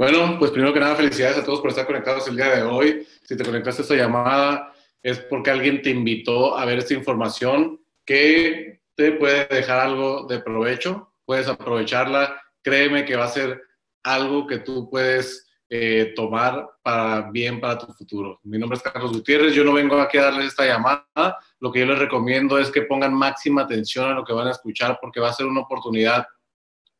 Bueno, pues primero que nada, felicidades a todos por estar conectados el día de hoy. Si te conectaste a esta llamada es porque alguien te invitó a ver esta información que te puede dejar algo de provecho. Puedes aprovecharla. Créeme que va a ser algo que tú puedes eh, tomar para bien para tu futuro. Mi nombre es Carlos Gutiérrez. Yo no vengo aquí a darles esta llamada. Lo que yo les recomiendo es que pongan máxima atención a lo que van a escuchar porque va a ser una oportunidad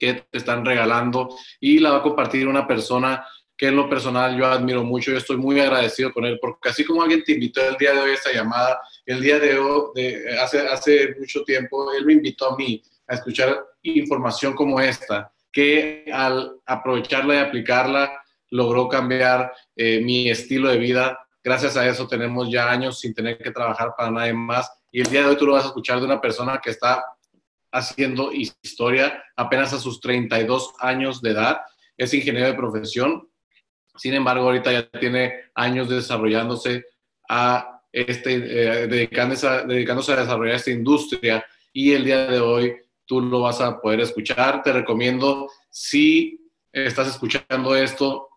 que te están regalando y la va a compartir una persona que en lo personal yo admiro mucho, yo estoy muy agradecido con él, porque así como alguien te invitó el día de hoy a esta llamada, el día de hoy, hace, hace mucho tiempo, él me invitó a mí a escuchar información como esta, que al aprovecharla y aplicarla, logró cambiar eh, mi estilo de vida. Gracias a eso tenemos ya años sin tener que trabajar para nadie más. Y el día de hoy tú lo vas a escuchar de una persona que está haciendo historia apenas a sus 32 años de edad. Es ingeniero de profesión. Sin embargo, ahorita ya tiene años desarrollándose a este, eh, dedicándose, a, dedicándose a desarrollar esta industria y el día de hoy tú lo vas a poder escuchar. Te recomiendo, si estás escuchando esto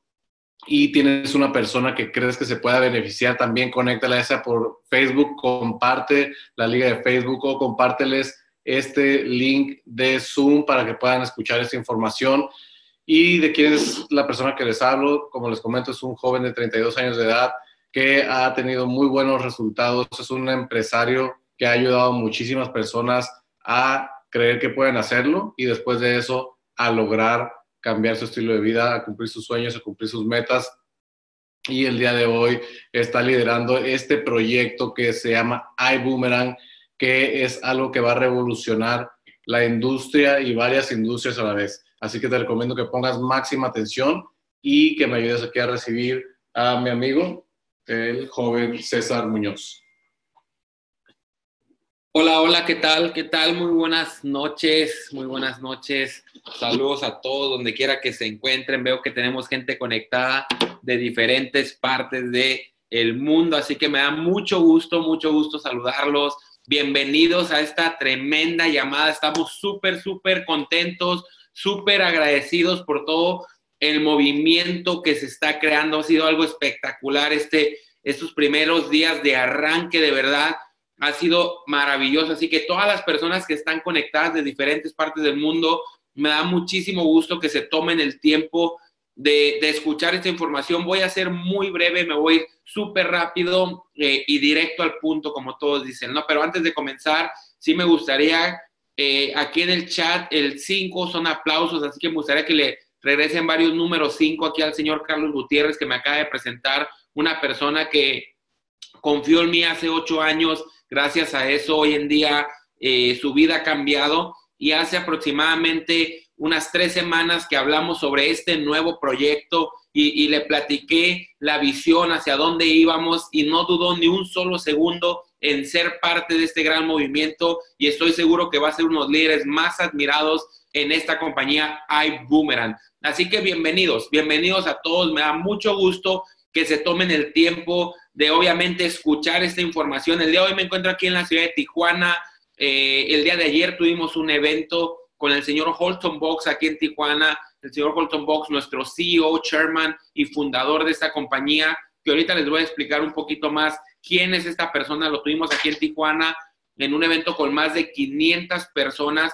y tienes una persona que crees que se pueda beneficiar, también conéctala esa por Facebook, comparte la liga de Facebook o compárteles este link de Zoom para que puedan escuchar esta información. Y de quién es la persona que les hablo, como les comento, es un joven de 32 años de edad que ha tenido muy buenos resultados. Es un empresario que ha ayudado a muchísimas personas a creer que pueden hacerlo y después de eso a lograr cambiar su estilo de vida, a cumplir sus sueños, a cumplir sus metas. Y el día de hoy está liderando este proyecto que se llama iBoomerang, que es algo que va a revolucionar la industria y varias industrias a la vez. Así que te recomiendo que pongas máxima atención y que me ayudes aquí a recibir a mi amigo, el joven César Muñoz. Hola, hola, ¿qué tal? ¿Qué tal? Muy buenas noches, muy buenas noches. Saludos a todos, donde quiera que se encuentren. Veo que tenemos gente conectada de diferentes partes del el mundo, así que me da mucho gusto, mucho gusto saludarlos Bienvenidos a esta tremenda llamada. Estamos súper, súper contentos, súper agradecidos por todo el movimiento que se está creando. Ha sido algo espectacular este, estos primeros días de arranque, de verdad. Ha sido maravilloso. Así que todas las personas que están conectadas de diferentes partes del mundo, me da muchísimo gusto que se tomen el tiempo de, escuchar esta información. Voy a ser muy breve, me voy súper rápido eh, y directo al punto, como todos dicen, ¿no? Pero antes de comenzar, sí me gustaría, eh, aquí en el chat, el 5 son aplausos, así que me gustaría que le regresen varios números 5 aquí al señor Carlos Gutiérrez, que me acaba de presentar una persona que confió en mí hace ocho años. Gracias a eso, hoy en día eh, su vida ha cambiado y hace aproximadamente unas tres semanas que hablamos sobre este nuevo proyecto y, le platiqué la visión hacia dónde íbamos y no dudó ni un solo segundo en ser parte de este gran movimiento y estoy seguro que va a ser uno de los líderes más admirados en esta compañía iBoomerang. Así que bienvenidos, bienvenidos a todos. Me da mucho gusto que se tomen el tiempo de obviamente escuchar esta información. El día de hoy me encuentro aquí en la ciudad de Tijuana. Eh, el día de ayer tuvimos un evento con el señor Holton Box aquí en Tijuana, el señor Holton Box, nuestro CEO, chairman y fundador de esta compañía, que ahorita les voy a explicar un poquito más quién es esta persona. Lo tuvimos aquí en Tijuana en un evento con más de 500 personas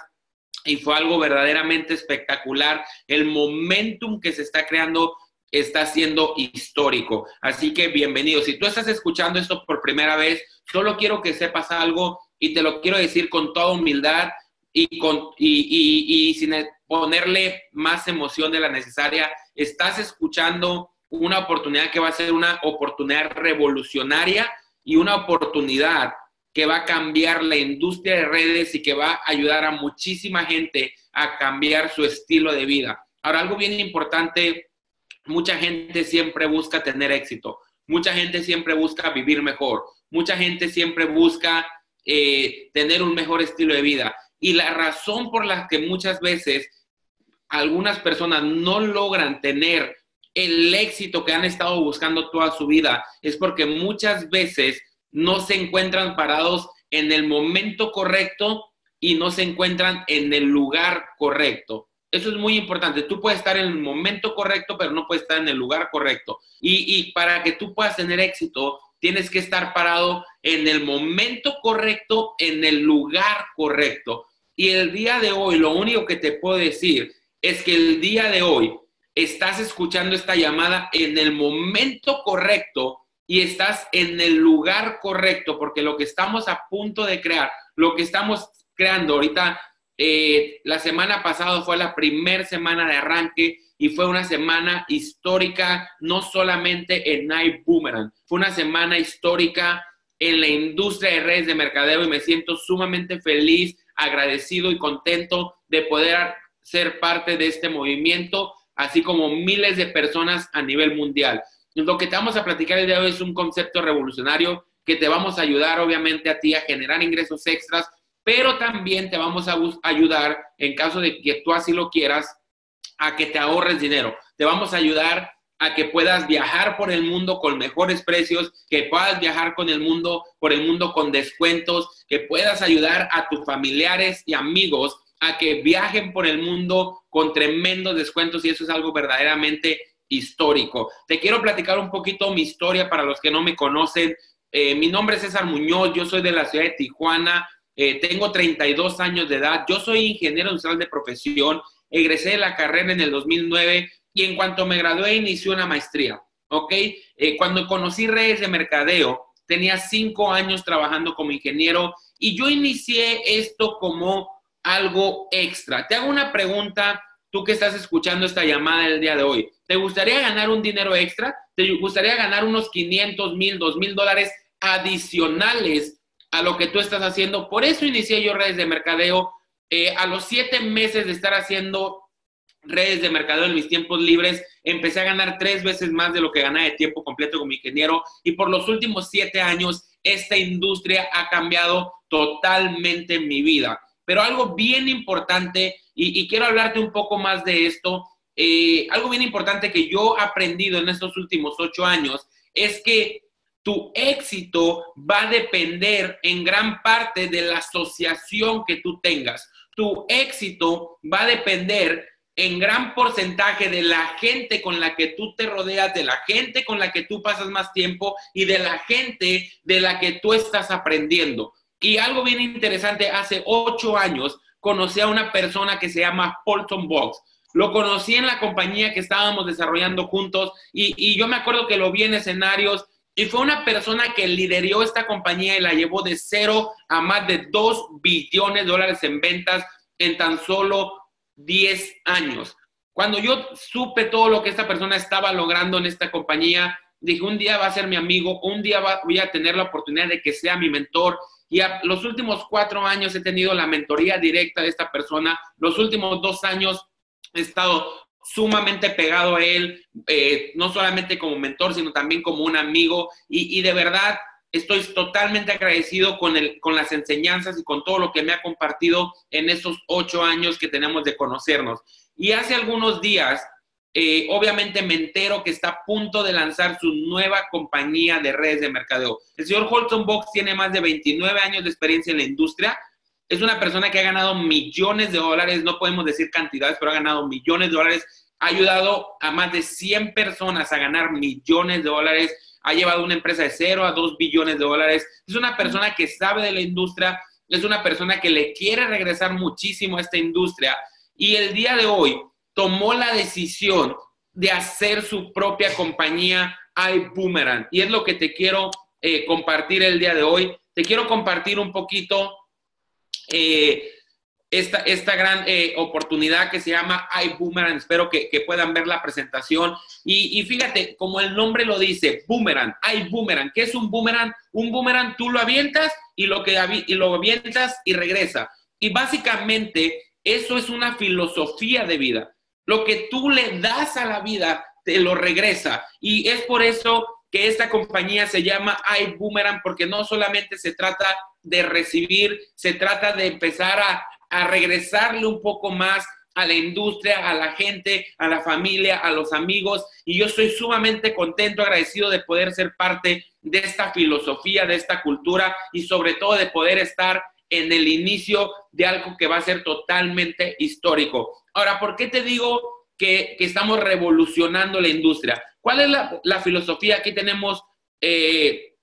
y fue algo verdaderamente espectacular. El momentum que se está creando está siendo histórico. Así que bienvenido. Si tú estás escuchando esto por primera vez, solo quiero que sepas algo y te lo quiero decir con toda humildad y, con, y, y, sin ponerle más emoción de la necesaria, estás escuchando una oportunidad que va a ser una oportunidad revolucionaria y una oportunidad que va a cambiar la industria de redes y que va a ayudar a muchísima gente a cambiar su estilo de vida. Ahora, algo bien importante, mucha gente siempre busca tener éxito, mucha gente siempre busca vivir mejor, mucha gente siempre busca eh, tener un mejor estilo de vida. Y la razón por la que muchas veces algunas personas no logran tener el éxito que han estado buscando toda su vida es porque muchas veces no se encuentran parados en el momento correcto y no se encuentran en el lugar correcto. Eso es muy importante. Tú puedes estar en el momento correcto, pero no puedes estar en el lugar correcto. Y, y para que tú puedas tener éxito, tienes que estar parado en el momento correcto, en el lugar correcto. Y el día de hoy, lo único que te puedo decir es que el día de hoy estás escuchando esta llamada en el momento correcto y estás en el lugar correcto, porque lo que estamos a punto de crear, lo que estamos creando ahorita, eh, la semana pasada fue la primera semana de arranque y fue una semana histórica, no solamente en Night Boomerang, fue una semana histórica en la industria de redes de mercadeo y me siento sumamente feliz, agradecido y contento de poder ser parte de este movimiento, así como miles de personas a nivel mundial. Lo que te vamos a platicar el día de hoy es un concepto revolucionario que te vamos a ayudar obviamente a ti a generar ingresos extras pero también te vamos a ayudar, en caso de que tú así lo quieras, a que te ahorres dinero. Te vamos a ayudar a que puedas viajar por el mundo con mejores precios, que puedas viajar con el mundo, por el mundo con descuentos, que puedas ayudar a tus familiares y amigos a que viajen por el mundo con tremendos descuentos y eso es algo verdaderamente histórico. Te quiero platicar un poquito mi historia para los que no me conocen. Eh, mi nombre es César Muñoz, yo soy de la ciudad de Tijuana, eh, tengo 32 años de edad, yo soy ingeniero industrial de profesión, egresé de la carrera en el 2009 y en cuanto me gradué inicié una maestría, ¿ok? Eh, cuando conocí redes de mercadeo, tenía cinco años trabajando como ingeniero y yo inicié esto como algo extra. Te hago una pregunta, tú que estás escuchando esta llamada el día de hoy. ¿Te gustaría ganar un dinero extra? ¿Te gustaría ganar unos 500 mil, 2 mil dólares adicionales a lo que tú estás haciendo. Por eso inicié yo redes de mercadeo. Eh, a los siete meses de estar haciendo redes de mercadeo en mis tiempos libres, empecé a ganar tres veces más de lo que ganaba de tiempo completo como ingeniero. Y por los últimos siete años, esta industria ha cambiado totalmente mi vida. Pero algo bien importante, y, quiero hablarte un poco más de esto, eh, algo bien importante que yo he aprendido en estos últimos ocho años, es que tu éxito va a depender en gran parte de la asociación que tú tengas. Tu éxito va a depender en gran porcentaje de la gente con la que tú te rodeas, de la gente con la que tú pasas más tiempo y de la gente de la que tú estás aprendiendo. Y algo bien interesante, hace ocho años conocí a una persona que se llama Paulson Box. Lo conocí en la compañía que estábamos desarrollando juntos y, y yo me acuerdo que lo vi en escenarios y fue una persona que lideró esta compañía y la llevó de cero a más de 2 billones de dólares en ventas en tan solo 10 años. Cuando yo supe todo lo que esta persona estaba logrando en esta compañía, dije, un día va a ser mi amigo, un día voy a tener la oportunidad de que sea mi mentor. Y los últimos cuatro años he tenido la mentoría directa de esta persona. Los últimos dos años he estado sumamente pegado a él, eh, no solamente como mentor, sino también como un amigo. Y, de verdad estoy totalmente agradecido con, el, con las enseñanzas y con todo lo que me ha compartido en estos ocho años que tenemos de conocernos. Y hace algunos días, eh, obviamente me entero que está a punto de lanzar su nueva compañía de redes de mercadeo. El señor Holton Box tiene más de 29 años de experiencia en la industria es una persona que ha ganado millones de dólares, no podemos decir cantidades, pero ha ganado millones de dólares, ha ayudado a más de 100 personas a ganar millones de dólares, ha llevado una empresa de 0 a 2 billones de dólares, es una persona que sabe de la industria, es una persona que le quiere regresar muchísimo a esta industria. Y el día de hoy tomó la decisión de hacer su propia compañía iBoomerang. Y es lo que te quiero eh, compartir el día de hoy. Te quiero compartir un poquito eh, esta, esta gran eh, oportunidad que se llama iBoomerang. Espero que, puedan ver la presentación. Y, fíjate, como el nombre lo dice, boomerang, iBoomerang. ¿Qué es un boomerang? Un boomerang tú lo avientas y lo, que, y lo avientas y regresa. Y básicamente eso es una filosofía de vida. Lo que tú le das a la vida, te lo regresa. Y es por eso que esta compañía se llama iBoomerang, porque no solamente se trata de recibir, se trata de empezar a, regresarle un poco más a la industria, a la gente, a la familia, a los amigos. Y yo estoy sumamente contento, agradecido de poder ser parte de esta filosofía, de esta cultura y sobre todo de poder estar en el inicio de algo que va a ser totalmente histórico. Ahora, ¿por qué te digo que, estamos revolucionando la industria? ¿Cuál es la, filosofía? Aquí tenemos, eh,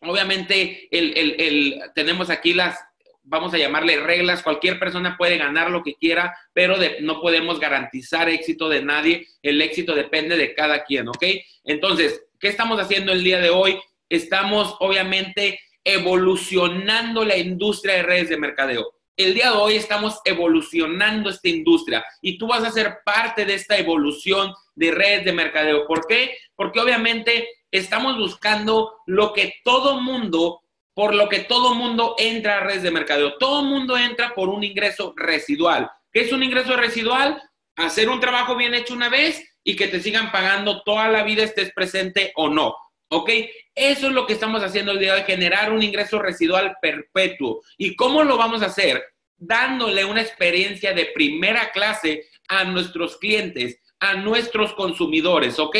obviamente, el, tenemos aquí las, vamos a llamarle reglas, cualquier persona puede ganar lo que quiera, pero no podemos garantizar éxito de nadie, el éxito depende de cada quien, ¿ok? Entonces, ¿qué estamos haciendo el día de hoy? Estamos obviamente evolucionando la industria de redes de mercadeo. El día de hoy estamos evolucionando esta industria y tú vas a ser parte de esta evolución de redes de mercadeo. ¿Por qué? Porque obviamente estamos buscando lo que todo mundo por lo que todo mundo entra a redes de mercadeo. Todo mundo entra por un ingreso residual. ¿Qué es un ingreso residual? Hacer un trabajo bien hecho una vez y que te sigan pagando toda la vida, estés presente o no. ¿Ok? Eso es lo que estamos haciendo el día de hoy, generar un ingreso residual perpetuo. ¿Y cómo lo vamos a hacer? Dándole una experiencia de primera clase a nuestros clientes, a nuestros consumidores, ¿ok?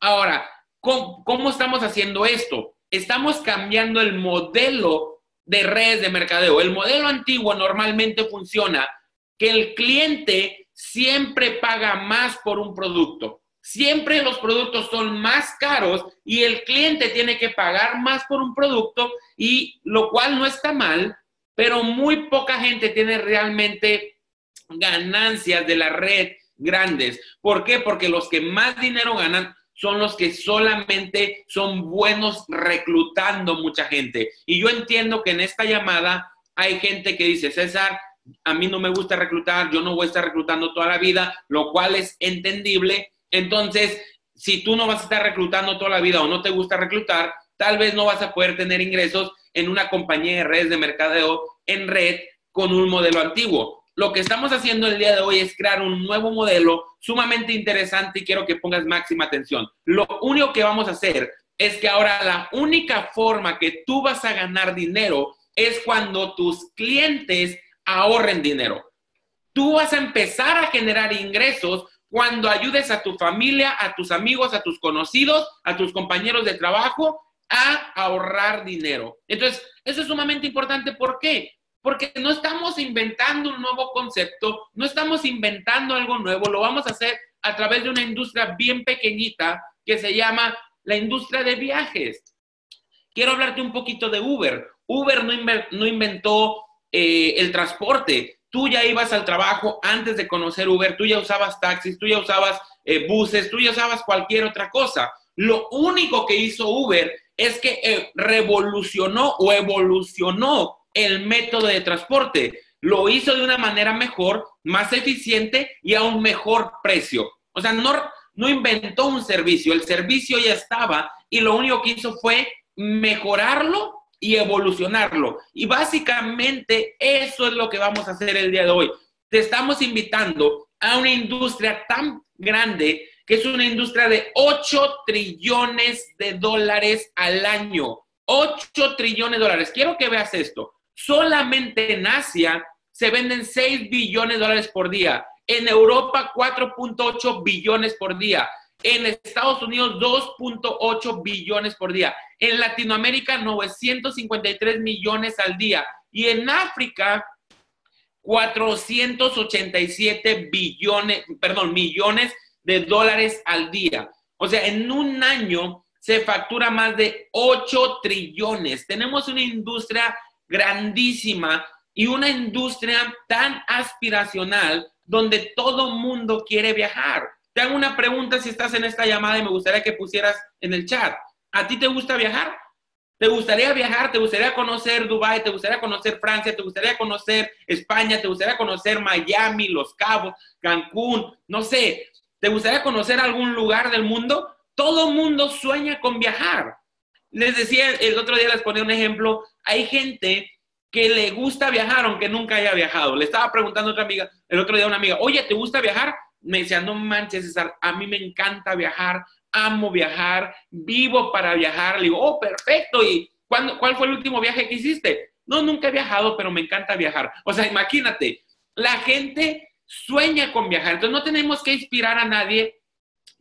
Ahora, ¿cómo, cómo estamos haciendo esto? Estamos cambiando el modelo de redes de mercadeo. El modelo antiguo normalmente funciona que el cliente siempre paga más por un producto. Siempre los productos son más caros y el cliente tiene que pagar más por un producto y lo cual no está mal, pero muy poca gente tiene realmente ganancias de la red grandes. ¿Por qué? Porque los que más dinero ganan son los que solamente son buenos reclutando mucha gente. Y yo entiendo que en esta llamada hay gente que dice, César, a mí no me gusta reclutar, yo no voy a estar reclutando toda la vida, lo cual es entendible. Entonces, si tú no vas a estar reclutando toda la vida o no te gusta reclutar, tal vez no vas a poder tener ingresos en una compañía de redes de mercadeo en red con un modelo antiguo lo que estamos haciendo el día de hoy es crear un nuevo modelo sumamente interesante y quiero que pongas máxima atención. Lo único que vamos a hacer es que ahora la única forma que tú vas a ganar dinero es cuando tus clientes ahorren dinero. Tú vas a empezar a generar ingresos cuando ayudes a tu familia, a tus amigos, a tus conocidos, a tus compañeros de trabajo a ahorrar dinero. Entonces, eso es sumamente importante. ¿Por qué? Porque no estamos inventando un nuevo concepto, no estamos inventando algo nuevo, lo vamos a hacer a través de una industria bien pequeñita que se llama la industria de viajes. Quiero hablarte un poquito de Uber. Uber no, inventó eh, el transporte. Tú ya ibas al trabajo antes de conocer Uber, tú ya usabas taxis, tú ya usabas eh, buses, tú ya usabas cualquier otra cosa. Lo único que hizo Uber es que eh, revolucionó o evolucionó el método de transporte. Lo hizo de una manera mejor, más eficiente y a un mejor precio. O sea, no, inventó un servicio, el servicio ya estaba y lo único que hizo fue mejorarlo y evolucionarlo. Y básicamente eso es lo que vamos a hacer el día de hoy. Te estamos invitando a una industria tan grande que es una industria de 8 trillones de dólares al año. 8 trillones de dólares. Quiero que veas esto. Solamente en Asia se venden 6 billones de dólares por día. En Europa, 4.8 billones por día. En Estados Unidos, 2.8 billones por día. En Latinoamérica, 953 millones al día. Y en África, 487 billones, perdón, millones de dólares al día. O sea, en un año se factura más de 8 trillones. Tenemos una industria grandísima y una industria tan aspiracional donde todo mundo quiere viajar. Te hago una pregunta si estás en esta llamada y me gustaría que pusieras en el chat. ¿A ti te gusta viajar? ¿Te gustaría viajar? ¿Te gustaría conocer Dubái? ¿Te gustaría conocer Francia? ¿Te gustaría conocer España? ¿Te gustaría conocer Miami, Los Cabos, Cancún? No sé. ¿Te gustaría conocer algún lugar del mundo? Todo mundo sueña con viajar. Les decía, el otro día les ponía un ejemplo hay gente que le gusta viajar aunque nunca haya viajado. Le estaba preguntando a otra amiga, el otro día a una amiga, oye, ¿te gusta viajar? Me decía, no manches, César, a mí me encanta viajar, amo viajar, vivo para viajar. Le digo, oh, perfecto. ¿Y cuándo, cuál fue el último viaje que hiciste? No, nunca he viajado, pero me encanta viajar. O sea, imagínate, la gente sueña con viajar. Entonces no tenemos que inspirar a nadie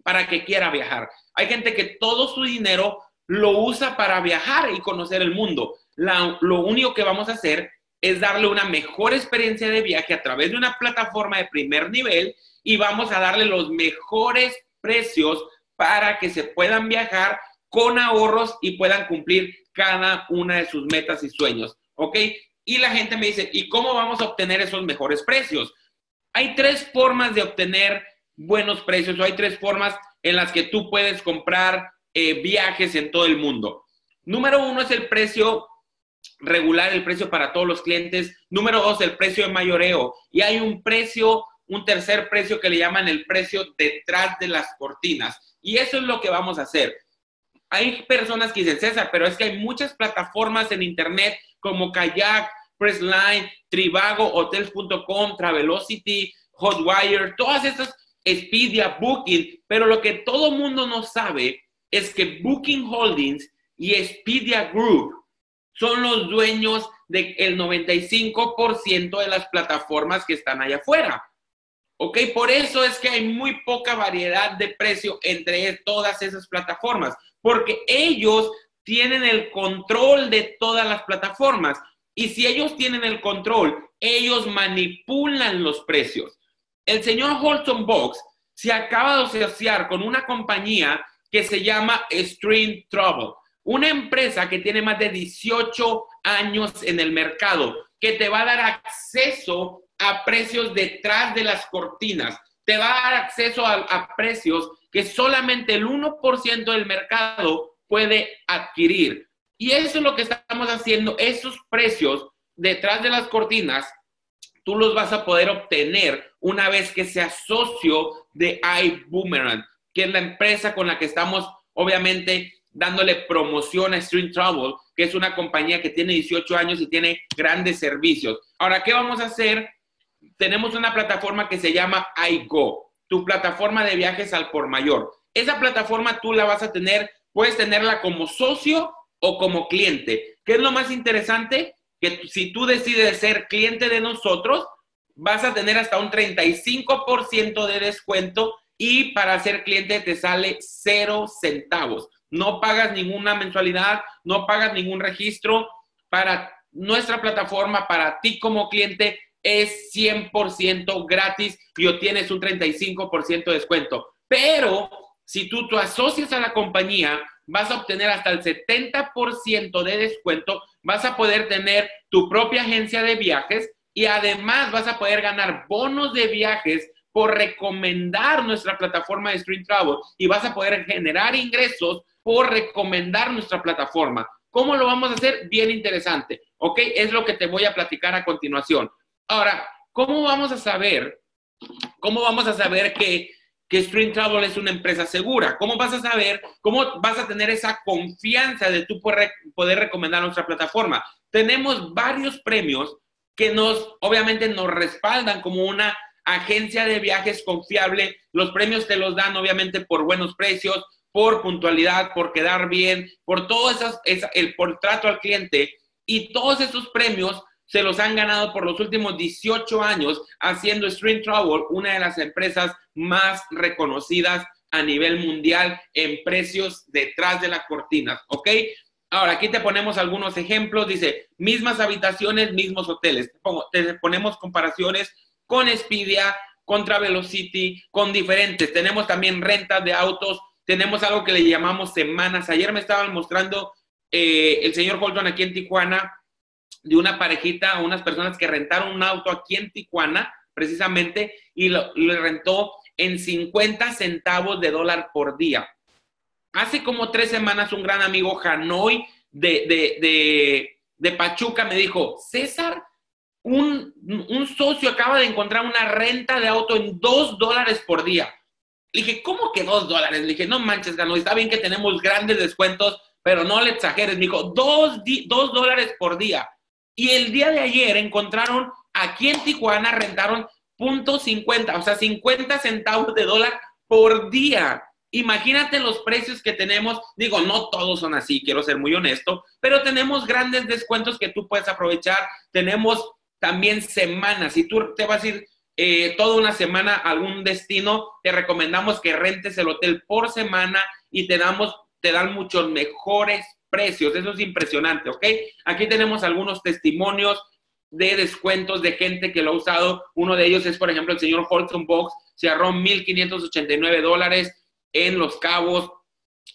para que quiera viajar. Hay gente que todo su dinero lo usa para viajar y conocer el mundo lo único que vamos a hacer es darle una mejor experiencia de viaje a través de una plataforma de primer nivel y vamos a darle los mejores precios para que se puedan viajar con ahorros y puedan cumplir cada una de sus metas y sueños. ¿Ok? Y la gente me dice, ¿y cómo vamos a obtener esos mejores precios? Hay tres formas de obtener buenos precios o hay tres formas en las que tú puedes comprar eh, viajes en todo el mundo. Número uno es el precio regular, el precio para todos los clientes. Número dos, el precio de mayoreo. Y hay un precio, un tercer precio que le llaman el precio detrás de las cortinas. Y eso es lo que vamos a hacer. Hay personas que dicen, César, pero es que hay muchas plataformas en Internet como Kayak, Pressline, Trivago, Hotels.com, Travelocity, Hotwire, todas estas, Expedia, Booking, pero lo que todo mundo no sabe es que Booking Holdings y Expedia Group son los dueños del 95% de las plataformas que están allá afuera. ¿Ok? Por eso es que hay muy poca variedad de precio entre todas esas plataformas, porque ellos tienen el control de todas las plataformas. Y si ellos tienen el control, ellos manipulan los precios. El señor Holton Box se acaba de asociar con una compañía que se llama Stream Travel, una empresa que tiene más de 18 años en el mercado, que te va a dar acceso a precios detrás de las cortinas, te va a dar acceso a, a precios que solamente el 1% del mercado puede adquirir. Y eso es lo que estamos haciendo, esos precios detrás de las cortinas, tú los vas a poder obtener una vez que seas socio de iBoomerang, que es la empresa con la que estamos obviamente dándole promoción a Stream Travel, que es una compañía que tiene 18 años y tiene grandes servicios. Ahora, ¿qué vamos a hacer? Tenemos una plataforma que se llama iGo, tu plataforma de viajes al por mayor. Esa plataforma tú la vas a tener, puedes tenerla como socio o como cliente. ¿Qué es lo más interesante? Que si tú decides ser cliente de nosotros, vas a tener hasta un 35% de descuento y para ser cliente te sale cero centavos no pagas ninguna mensualidad, no pagas ningún registro. Para nuestra plataforma, para ti como cliente, es 100% gratis y obtienes un 35% de descuento. Pero si tú te asocias a la compañía, vas a obtener hasta el 70% de descuento, vas a poder tener tu propia agencia de viajes y además vas a poder ganar bonos de viajes por recomendar nuestra plataforma de Stream Travel y vas a poder generar ingresos por recomendar nuestra plataforma. ¿Cómo lo vamos a hacer? Bien interesante. ¿Ok? Es lo que te voy a platicar a continuación. Ahora, ¿cómo vamos a saber? ¿Cómo vamos a saber que, que Stream Travel es una empresa segura? ¿Cómo vas a saber? ¿Cómo vas a tener esa confianza de tú poder, poder recomendar nuestra plataforma? Tenemos varios premios que nos, obviamente, nos respaldan como una agencia de viajes confiable. Los premios te los dan, obviamente, por buenos precios, por puntualidad, por quedar bien, por todo esas, el por trato al cliente. Y todos esos premios se los han ganado por los últimos 18 años haciendo Stream Travel una de las empresas más reconocidas a nivel mundial en precios detrás de las cortinas, ¿ok? Ahora, aquí te ponemos algunos ejemplos. Dice, mismas habitaciones, mismos hoteles. Te, ponemos comparaciones con Expedia, con Travelocity, con diferentes. Tenemos también rentas de autos tenemos algo que le llamamos semanas. Ayer me estaban mostrando eh, el señor Holton aquí en Tijuana de una parejita, unas personas que rentaron un auto aquí en Tijuana, precisamente, y lo, rentó en 50 centavos de dólar por día. Hace como tres semanas un gran amigo Hanoi de, de, de, Pachuca me dijo, César, un, un socio acaba de encontrar una renta de auto en dos dólares por día. Le dije, ¿cómo que dos dólares? Le dije, no manches, Gano, está bien que tenemos grandes descuentos, pero no le exageres. Me dijo, dos, dos dólares por día. Y el día de ayer encontraron, aquí en Tijuana rentaron punto .50, o sea, 50 centavos de dólar por día. Imagínate los precios que tenemos. Digo, no todos son así, quiero ser muy honesto, pero tenemos grandes descuentos que tú puedes aprovechar. Tenemos también semanas. Si tú te vas a ir eh, toda una semana algún destino, te recomendamos que rentes el hotel por semana y te, damos, te dan muchos mejores precios. Eso es impresionante, ¿ok? Aquí tenemos algunos testimonios de descuentos de gente que lo ha usado. Uno de ellos es, por ejemplo, el señor Holton Box, se ahorró 1.589 dólares en Los Cabos.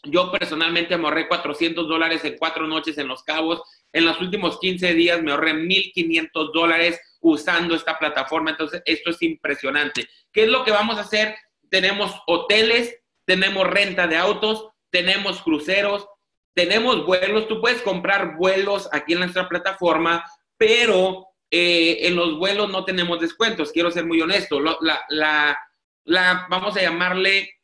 Yo personalmente me ahorré 400 dólares en cuatro noches en Los Cabos. En los últimos 15 días me ahorré 1.500 dólares usando esta plataforma. Entonces, esto es impresionante. ¿Qué es lo que vamos a hacer? Tenemos hoteles, tenemos renta de autos, tenemos cruceros, tenemos vuelos. Tú puedes comprar vuelos aquí en nuestra plataforma, pero eh, en los vuelos no tenemos descuentos. Quiero ser muy honesto. La, la, la vamos a llamarle,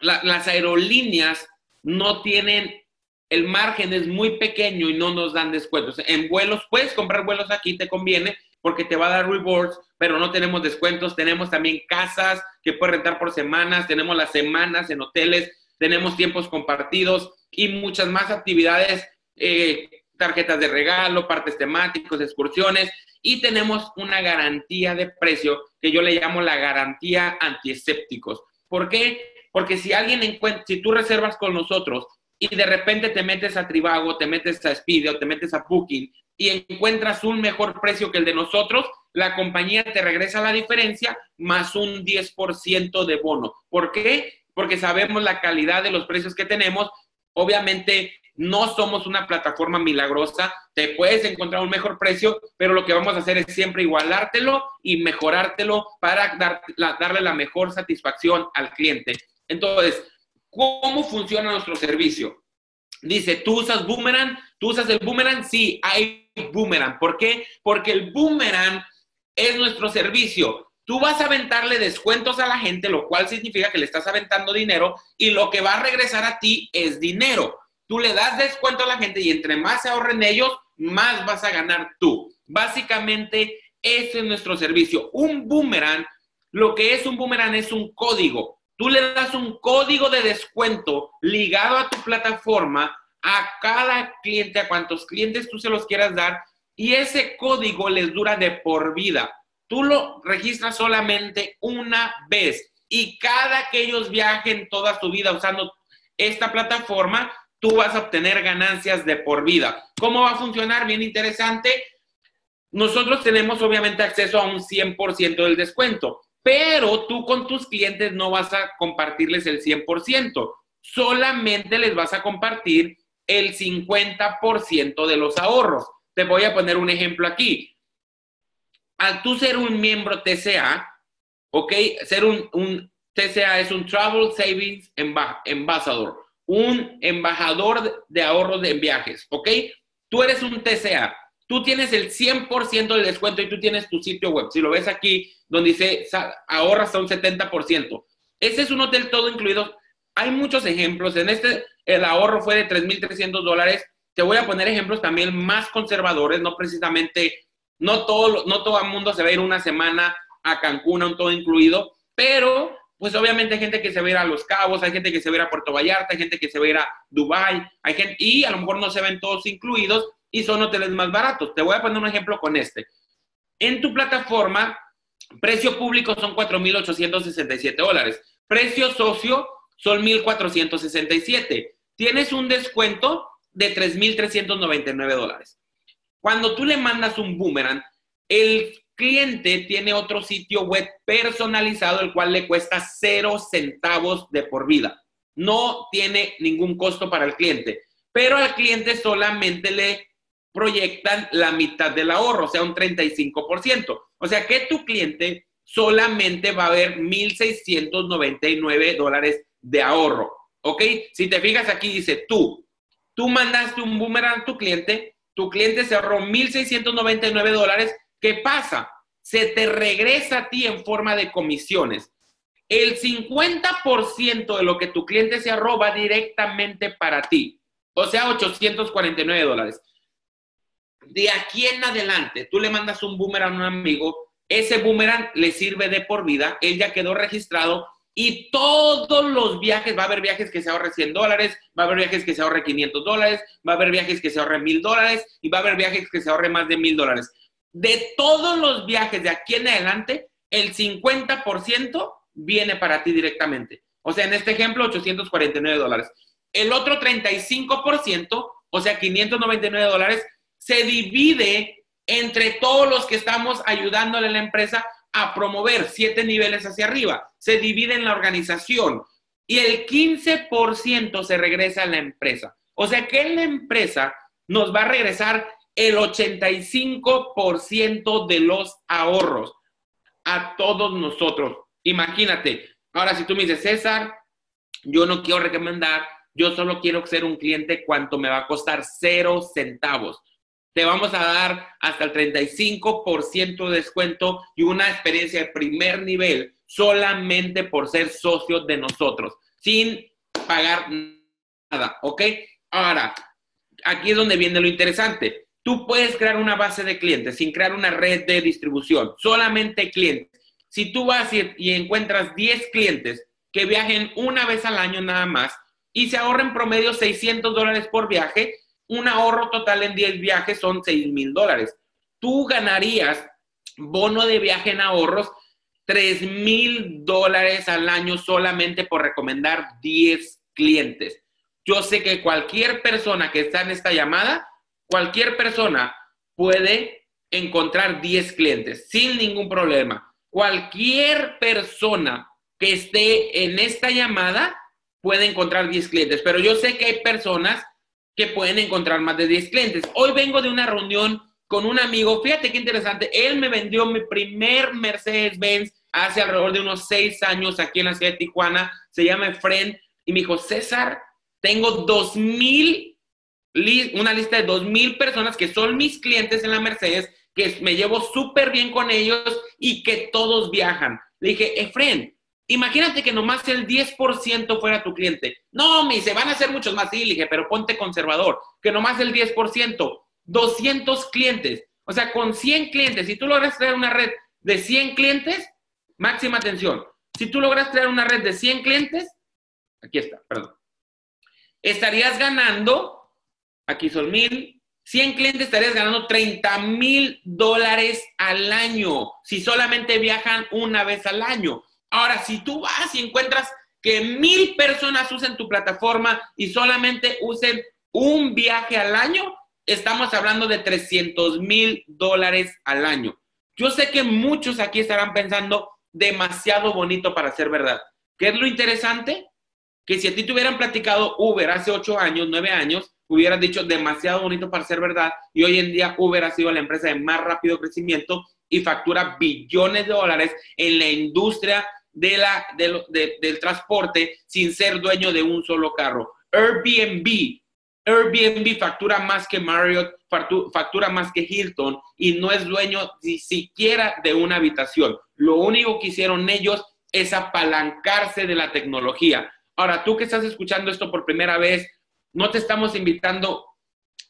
las aerolíneas no tienen el margen es muy pequeño y no nos dan descuentos. En vuelos, puedes comprar vuelos aquí, te conviene porque te va a dar rewards, pero no tenemos descuentos. Tenemos también casas que puedes rentar por semanas, tenemos las semanas en hoteles, tenemos tiempos compartidos y muchas más actividades, eh, tarjetas de regalo, partes temáticos, excursiones y tenemos una garantía de precio que yo le llamo la garantía antiescépticos. ¿Por qué? Porque si alguien encuentra, si tú reservas con nosotros y de repente te metes a Tribago, te metes a Speedo, te metes a Booking y encuentras un mejor precio que el de nosotros, la compañía te regresa la diferencia más un 10% de bono. ¿Por qué? Porque sabemos la calidad de los precios que tenemos. Obviamente no somos una plataforma milagrosa, te puedes encontrar un mejor precio, pero lo que vamos a hacer es siempre igualártelo y mejorártelo para darle la mejor satisfacción al cliente. Entonces, ¿Cómo funciona nuestro servicio? Dice, ¿tú usas Boomerang? ¿Tú usas el Boomerang? Sí, hay Boomerang. ¿Por qué? Porque el Boomerang es nuestro servicio. Tú vas a aventarle descuentos a la gente, lo cual significa que le estás aventando dinero y lo que va a regresar a ti es dinero. Tú le das descuento a la gente y entre más se ahorren ellos, más vas a ganar tú. Básicamente, ese es nuestro servicio. Un boomerang, lo que es un boomerang es un código. Tú le das un código de descuento ligado a tu plataforma a cada cliente, a cuantos clientes tú se los quieras dar, y ese código les dura de por vida. Tú lo registras solamente una vez y cada que ellos viajen toda su vida usando esta plataforma, tú vas a obtener ganancias de por vida. ¿Cómo va a funcionar? Bien interesante. Nosotros tenemos obviamente acceso a un 100% del descuento pero tú con tus clientes no vas a compartirles el 100%, solamente les vas a compartir el 50% de los ahorros. Te voy a poner un ejemplo aquí. Al tú ser un miembro TCA, ¿ok? Ser un, TCA es un Travel Savings Ambassador, un embajador de ahorros de viajes, ¿ok? Tú eres un TCA tú tienes el 100% del descuento y tú tienes tu sitio web. Si lo ves aquí, donde dice ahorra hasta un 70%. Ese es un hotel todo incluido. Hay muchos ejemplos. En este, el ahorro fue de 3.300 dólares. Te voy a poner ejemplos también más conservadores, no precisamente, no todo, no todo el mundo se va a ir una semana a Cancún, a un todo incluido, pero pues obviamente hay gente que se va a ir a Los Cabos, hay gente que se va a ir a Puerto Vallarta, hay gente que se va a ir a Dubai, hay gente, y a lo mejor no se ven todos incluidos, y son hoteles más baratos. Te voy a poner un ejemplo con este. En tu plataforma, precio público son 4.867 dólares. Precio socio son 1.467. Tienes un descuento de 3.399 dólares. Cuando tú le mandas un boomerang, el cliente tiene otro sitio web personalizado, el cual le cuesta cero centavos de por vida. No tiene ningún costo para el cliente, pero al cliente solamente le proyectan la mitad del ahorro, o sea, un 35%. O sea que tu cliente solamente va a ver 1.699 dólares de ahorro. ¿Ok? Si te fijas aquí dice tú, tú mandaste un boomerang a tu cliente, tu cliente se ahorró 1.699 dólares. ¿Qué pasa? Se te regresa a ti en forma de comisiones. El 50% de lo que tu cliente se ahorró va directamente para ti. O sea, 849 dólares de aquí en adelante, tú le mandas un boomerang a un amigo, ese boomerang le sirve de por vida, él ya quedó registrado y todos los viajes, va a haber viajes que se ahorre 100 dólares, va a haber viajes que se ahorre 500 dólares, va a haber viajes que se ahorre 1000 dólares y va a haber viajes que se ahorre más de 1000 dólares. De todos los viajes de aquí en adelante, el 50% viene para ti directamente. O sea, en este ejemplo, 849 dólares. El otro 35%, o sea, 599 dólares, se divide entre todos los que estamos ayudándole a la empresa a promover siete niveles hacia arriba. Se divide en la organización y el 15% se regresa a la empresa. O sea que la empresa nos va a regresar el 85% de los ahorros a todos nosotros. Imagínate, ahora si tú me dices, César, yo no quiero recomendar, yo solo quiero ser un cliente, ¿cuánto me va a costar? Cero centavos. Te vamos a dar hasta el 35% de descuento y una experiencia de primer nivel solamente por ser socio de nosotros, sin pagar nada, ¿ok? Ahora, aquí es donde viene lo interesante. Tú puedes crear una base de clientes sin crear una red de distribución, solamente clientes. Si tú vas y, encuentras 10 clientes que viajen una vez al año nada más y se ahorren promedio 600 dólares por viaje, un ahorro total en 10 viajes son 6 mil dólares. Tú ganarías bono de viaje en ahorros 3 mil dólares al año solamente por recomendar 10 clientes. Yo sé que cualquier persona que está en esta llamada, cualquier persona puede encontrar 10 clientes sin ningún problema. Cualquier persona que esté en esta llamada puede encontrar 10 clientes, pero yo sé que hay personas que pueden encontrar más de 10 clientes. Hoy vengo de una reunión con un amigo, fíjate qué interesante, él me vendió mi primer Mercedes-Benz hace alrededor de unos 6 años aquí en la ciudad de Tijuana, se llama Friend, y me dijo, César, tengo 2000, una lista de 2000 personas que son mis clientes en la Mercedes, que me llevo súper bien con ellos y que todos viajan. Le dije, Efren, imagínate que nomás el 10% fuera tu cliente. No, me dice, van a ser muchos más. Sí, dije, pero ponte conservador, que nomás el 10%, 200 clientes. O sea, con 100 clientes, si tú logras crear una red de 100 clientes, máxima atención. Si tú logras crear una red de 100 clientes, aquí está, perdón estarías ganando, aquí son mil, 100 clientes estarías ganando 30 mil dólares al año si solamente viajan una vez al año. Ahora, si tú vas y encuentras que mil personas usen tu plataforma y solamente usen un viaje al año, estamos hablando de 300 mil dólares al año. Yo sé que muchos aquí estarán pensando demasiado bonito para ser verdad. ¿Qué es lo interesante? que si a ti te hubieran platicado Uber hace ocho años, nueve años, hubieras dicho demasiado bonito para ser verdad y hoy en día Uber ha sido la empresa de más rápido crecimiento y factura billones de dólares en la industria de la, del transporte sin ser dueño de un solo carro. Airbnb, Airbnb factura más que Marriott, factura más que Hilton y no es dueño ni siquiera de una habitación. Lo único que hicieron ellos es apalancarse de la tecnología. Ahora, tú que estás escuchando esto por primera vez, no te estamos invitando,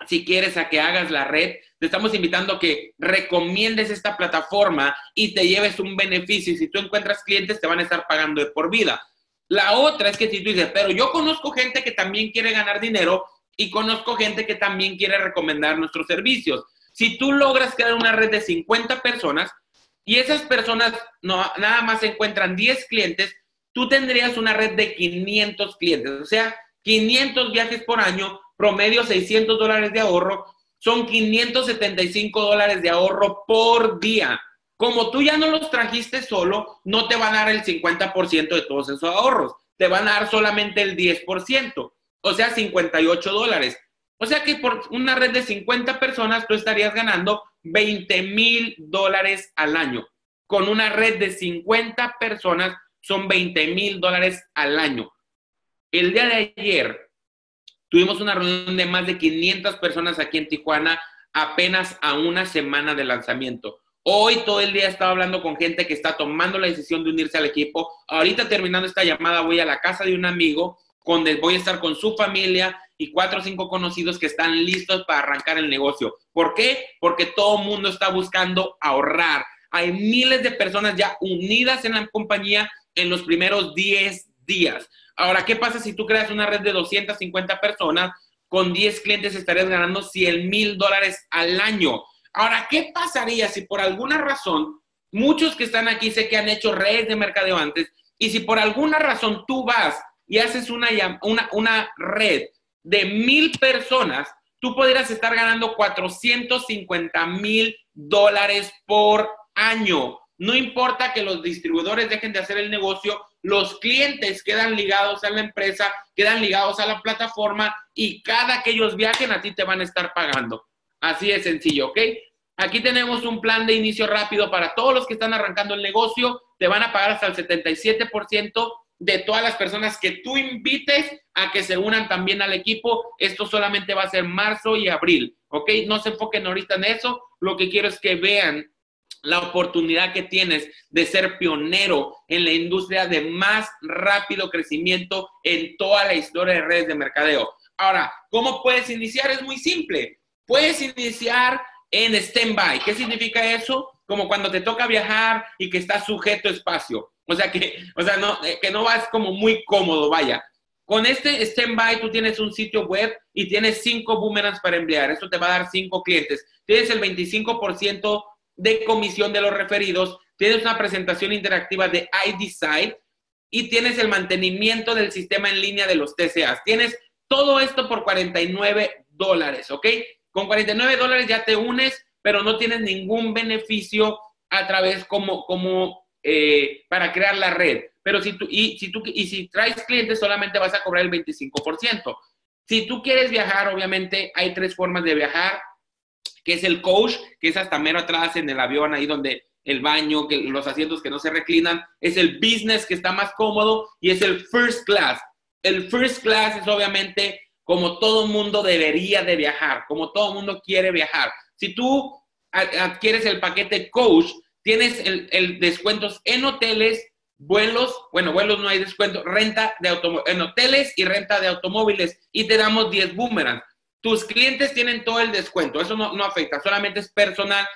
si quieres, a que hagas la red, te estamos invitando a que recomiendes esta plataforma y te lleves un beneficio. Si tú encuentras clientes, te van a estar pagando de por vida. La otra es que si tú dices, pero yo conozco gente que también quiere ganar dinero y conozco gente que también quiere recomendar nuestros servicios. Si tú logras crear una red de 50 personas y esas personas no, nada más encuentran 10 clientes, tú tendrías una red de 500 clientes, o sea, 500 viajes por año, promedio 600 dólares de ahorro, son 575 dólares de ahorro por día. Como tú ya no los trajiste solo, no te van a dar el 50% de todos esos ahorros, te van a dar solamente el 10%, o sea, 58 dólares. O sea que por una red de 50 personas tú estarías ganando 20 mil dólares al año. Con una red de 50 personas son 20 mil dólares al año. El día de ayer tuvimos una reunión de más de 500 personas aquí en Tijuana, apenas a una semana de lanzamiento. Hoy todo el día he estado hablando con gente que está tomando la decisión de unirse al equipo. Ahorita terminando esta llamada voy a la casa de un amigo donde voy a estar con su familia y cuatro o cinco conocidos que están listos para arrancar el negocio. ¿Por qué? Porque todo el mundo está buscando ahorrar. Hay miles de personas ya unidas en la compañía en los primeros 10 días. Ahora, ¿qué pasa si tú creas una red de 250 personas? Con 10 clientes estarías ganando 100 mil dólares al año. Ahora, ¿qué pasaría si por alguna razón, muchos que están aquí sé que han hecho redes de mercadeo antes, y si por alguna razón tú vas y haces una, una, una red de mil personas, tú podrías estar ganando 450 mil dólares por año. No importa que los distribuidores dejen de hacer el negocio, los clientes quedan ligados a la empresa, quedan ligados a la plataforma y cada que ellos viajen a ti te van a estar pagando. Así de sencillo, ¿ok? Aquí tenemos un plan de inicio rápido para todos los que están arrancando el negocio. Te van a pagar hasta el 77% de todas las personas que tú invites a que se unan también al equipo. Esto solamente va a ser marzo y abril, ¿ok? No se enfoquen ahorita en eso. Lo que quiero es que vean la oportunidad que tienes de ser pionero en la industria de más rápido crecimiento en toda la historia de redes de mercadeo. Ahora, ¿cómo puedes iniciar? Es muy simple. Puedes iniciar en stand-by. ¿Qué significa eso? Como cuando te toca viajar y que estás sujeto a espacio. O sea, que, o sea, no, eh, que no vas como muy cómodo, vaya. Con este stand-by tú tienes un sitio web y tienes cinco boomerangs para enviar. Eso te va a dar cinco clientes. Tienes el 25% de comisión de los referidos, tienes una presentación interactiva de iDecide y tienes el mantenimiento del sistema en línea de los TCAs. Tienes todo esto por 49 dólares, ¿ok? Con 49 dólares ya te unes, pero no tienes ningún beneficio a través como, como eh, para crear la red. Pero si tú, y si tú, y si traes clientes, solamente vas a cobrar el 25%. Si tú quieres viajar, obviamente hay tres formas de viajar que es el coach, que es hasta mero atrás en el avión, ahí donde el baño, los asientos que no se reclinan, es el business que está más cómodo y es el first class. El first class es obviamente como todo mundo debería de viajar, como todo mundo quiere viajar. Si tú adquieres el paquete coach, tienes el, el descuentos en hoteles, vuelos, bueno, vuelos no hay descuento, renta de automóviles, en hoteles y renta de automóviles y te damos 10 boomerangs. Tus clientes tienen todo el descuento, eso no, afecta, solamente es personal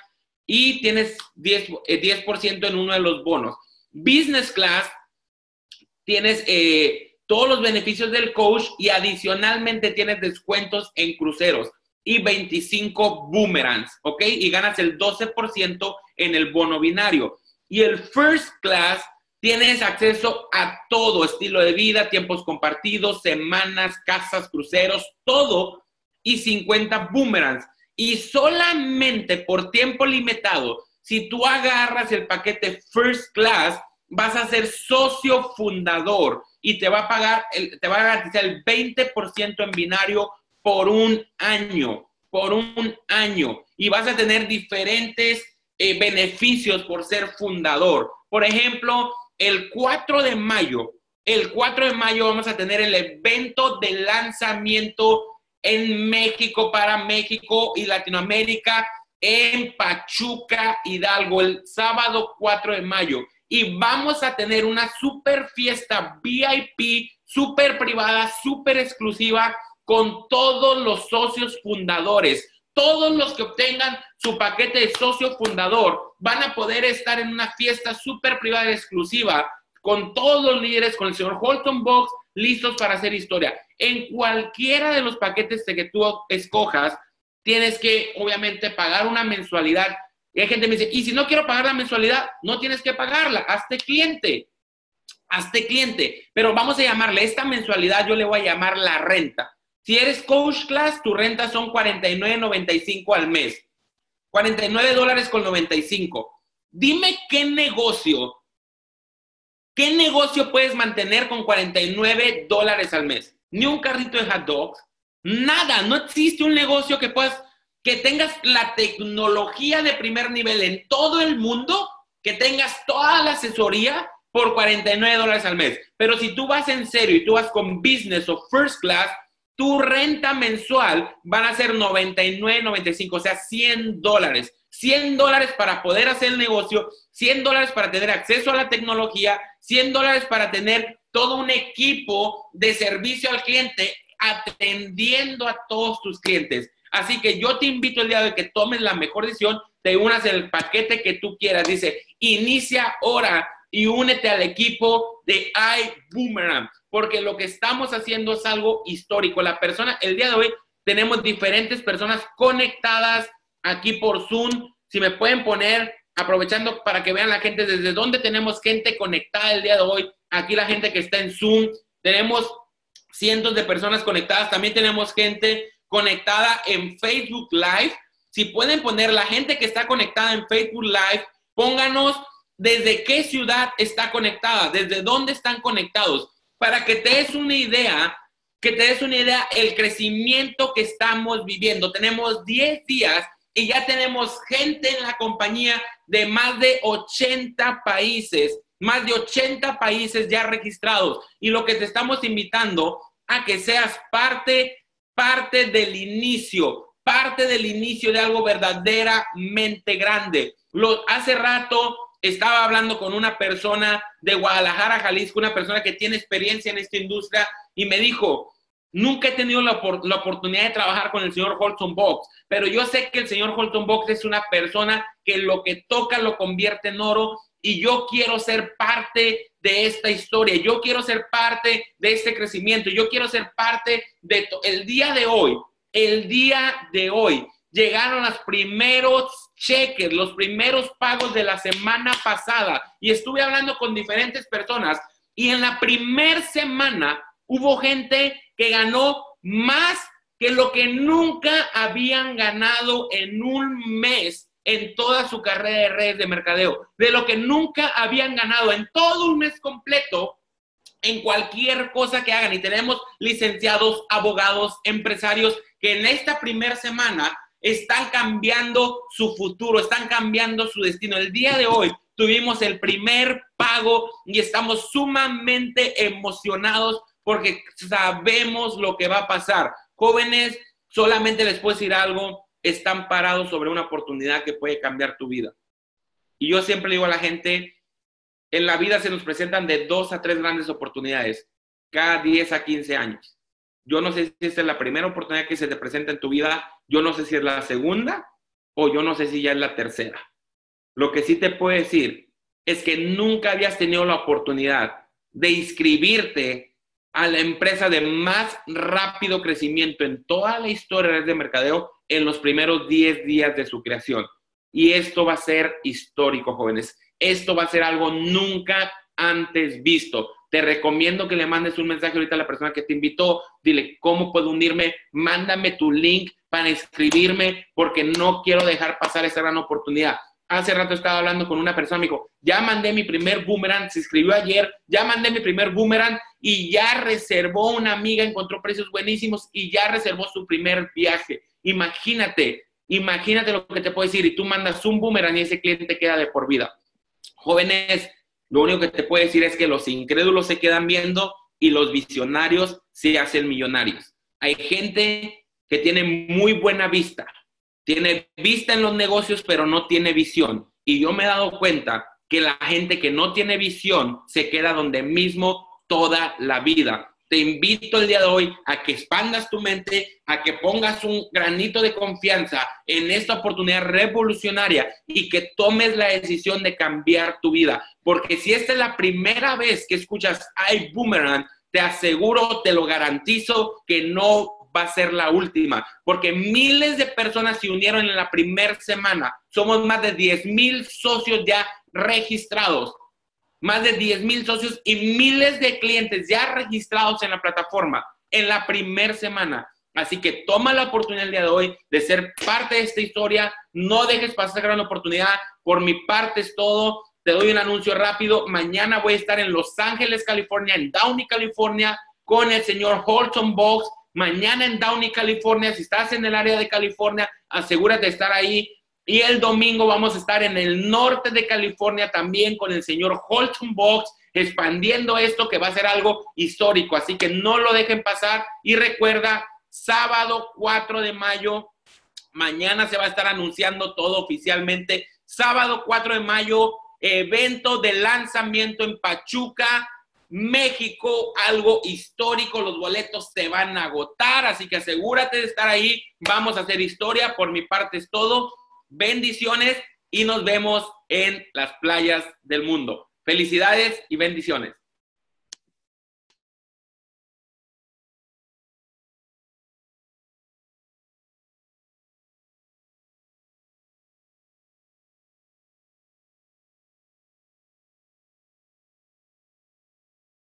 y tienes 10%, 10 eh, en uno de los bonos. Business Class, tienes eh, todos los beneficios del coach y adicionalmente tienes descuentos en cruceros y 25 boomerangs, ¿ok? Y ganas el 12% en el bono binario. Y el First Class, tienes acceso a todo, estilo de vida, tiempos compartidos, semanas, casas, cruceros, todo y 50 boomerangs. Y solamente por tiempo limitado, si tú agarras el paquete First Class, vas a ser socio fundador y te va a pagar, te va a garantizar el 20% en binario por un año, por un año. Y vas a tener diferentes eh, beneficios por ser fundador. Por ejemplo, el 4 de mayo, el 4 de mayo vamos a tener el evento de lanzamiento en México, para México y Latinoamérica, en Pachuca, Hidalgo, el sábado 4 de mayo. Y vamos a tener una super fiesta VIP, super privada, super exclusiva con todos los socios fundadores. Todos los que obtengan su paquete de socio fundador van a poder estar en una fiesta súper privada exclusiva con todos los líderes, con el señor Holton Box, listos para hacer historia. En cualquiera de los paquetes que tú escojas, tienes que, obviamente, pagar una mensualidad. Y hay gente que me dice, y si no quiero pagar la mensualidad, no tienes que pagarla, hazte cliente, hazte cliente. Pero vamos a llamarle, esta mensualidad yo le voy a llamar la renta. Si eres coach class, tu renta son 49.95 al mes. 49 dólares con 95. Dime qué negocio ¿Qué negocio puedes mantener con 49 dólares al mes? Ni un carrito de hot dogs, nada, no existe un negocio que puedas, que tengas la tecnología de primer nivel en todo el mundo, que tengas toda la asesoría por 49 dólares al mes. Pero si tú vas en serio y tú vas con business o first class, tu renta mensual van a ser 99, 95, o sea, 100 dólares. 100 dólares para poder hacer el negocio, 100 dólares para tener acceso a la tecnología, 100 dólares para tener todo un equipo de servicio al cliente atendiendo a todos tus clientes. Así que yo te invito el día de hoy que tomes la mejor decisión, te unas el paquete que tú quieras. Dice, inicia ahora y únete al equipo de iBoomerang, porque lo que estamos haciendo es algo histórico. La persona, el día de hoy tenemos diferentes personas conectadas aquí por Zoom. Si me pueden poner, aprovechando para que vean la gente desde dónde tenemos gente conectada el día de hoy. Aquí la gente que está en Zoom. Tenemos cientos de personas conectadas. También tenemos gente conectada en Facebook Live. Si pueden poner la gente que está conectada en Facebook Live, pónganos desde qué ciudad está conectada, desde dónde están conectados, para que te des una idea, que te des una idea el crecimiento que estamos viviendo. Tenemos 10 días y ya tenemos gente en la compañía de más de 80 países, más de 80 países ya registrados. Y lo que te estamos invitando a que seas parte, parte del inicio, parte del inicio de algo verdaderamente grande. Lo, hace rato estaba hablando con una persona de Guadalajara, Jalisco, una persona que tiene experiencia en esta industria y me dijo, nunca he tenido la, la oportunidad de trabajar con el señor Holton Box, pero yo sé que el señor Holton Box es una persona que lo que toca lo convierte en oro y yo quiero ser parte de esta historia, yo quiero ser parte de este crecimiento, yo quiero ser parte de el día de hoy, el día de hoy llegaron los primeros cheques, los primeros pagos de la semana pasada. Y estuve hablando con diferentes personas y en la primera semana hubo gente que ganó más que lo que nunca habían ganado en un mes en toda su carrera de redes de mercadeo, de lo que nunca habían ganado en todo un mes completo en cualquier cosa que hagan. Y tenemos licenciados, abogados, empresarios que en esta primera semana están cambiando su futuro, están cambiando su destino. El día de hoy tuvimos el primer pago y estamos sumamente emocionados porque sabemos lo que va a pasar. Jóvenes, solamente les puedo decir algo, están parados sobre una oportunidad que puede cambiar tu vida. Y yo siempre digo a la gente, en la vida se nos presentan de dos a tres grandes oportunidades cada 10 a 15 años. Yo no sé si esta es la primera oportunidad que se te presenta en tu vida, yo no sé si es la segunda o yo no sé si ya es la tercera. Lo que sí te puedo decir es que nunca habías tenido la oportunidad de inscribirte a la empresa de más rápido crecimiento en toda la historia de mercadeo en los primeros 10 días de su creación. Y esto va a ser histórico, jóvenes. Esto va a ser algo nunca antes visto. Te recomiendo que le mandes un mensaje ahorita a la persona que te invitó. Dile, ¿cómo puedo unirme? Mándame tu link para inscribirme porque no quiero dejar pasar esta gran oportunidad. Hace rato estaba hablando con una persona, me dijo, ya mandé mi primer boomerang, se inscribió ayer, ya mandé mi primer boomerang y ya reservó una amiga, encontró precios buenísimos y ya reservó su primer viaje. Imagínate, imagínate lo que te puedo decir y tú mandas un boomerang y ese cliente queda de por vida. Jóvenes, lo único que te puedo decir es que los incrédulos se quedan viendo y los visionarios se hacen millonarios. Hay gente que tiene muy buena vista, tiene vista en los negocios, pero no tiene visión. Y yo me he dado cuenta que la gente que no tiene visión se queda donde mismo toda la vida te invito el día de hoy a que expandas tu mente, a que pongas un granito de confianza en esta oportunidad revolucionaria y que tomes la decisión de cambiar tu vida. Porque si esta es la primera vez que escuchas I Boomerang, te aseguro, te lo garantizo que no va a ser la última, porque miles de personas se unieron en la primera semana. Somos más de 10 mil socios ya registrados más de 10 mil socios y miles de clientes ya registrados en la plataforma en la primera semana. Así que toma la oportunidad el día de hoy de ser parte de esta historia. No dejes pasar esta gran oportunidad. Por mi parte es todo. Te doy un anuncio rápido. Mañana voy a estar en Los Ángeles, California, en Downey, California, con el señor Holton Box. Mañana en Downey, California. Si estás en el área de California, asegúrate de estar ahí. Y el domingo vamos a estar en el norte de California también con el señor Holton Box, expandiendo esto que va a ser algo histórico. Así que no lo dejen pasar. Y recuerda, sábado 4 de mayo, mañana se va a estar anunciando todo oficialmente. Sábado 4 de mayo, evento de lanzamiento en Pachuca, México, algo histórico, los boletos se van a agotar, así que asegúrate de estar ahí, vamos a hacer historia, por mi parte es todo, bendiciones y nos vemos en las playas del mundo. Felicidades y bendiciones.